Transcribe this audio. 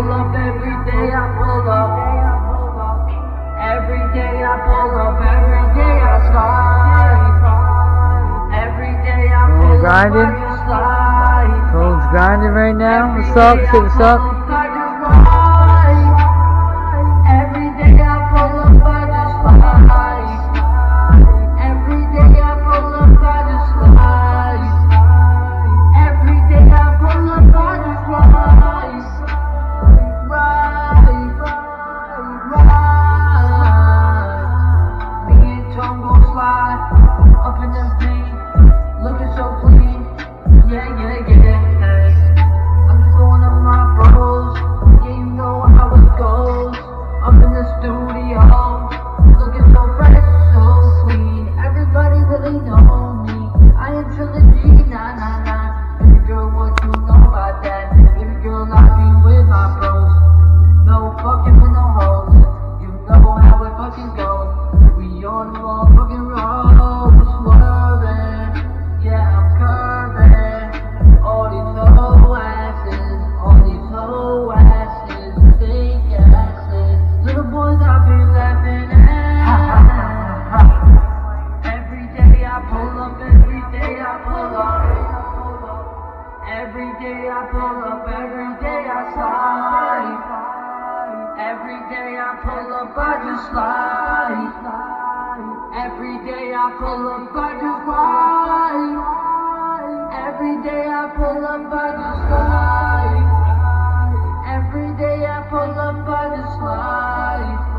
pull up, every day I pull up. Every day I pull up, every day I slide. Every day I pull up, grinding? I slide. Cole's grinding right now. What's up? What's up. Fucking goes. We on the motherfucking road, swerving. Yeah, I'm curving. All these low asses, all these low asses, asses. Little boys, I be laughing at. Every day I pull up, every day I pull up. Every day I pull up, every day I slide. about this life. Every day I pull up by this life. Every day I pull up by this life. Every day I pull up by this life.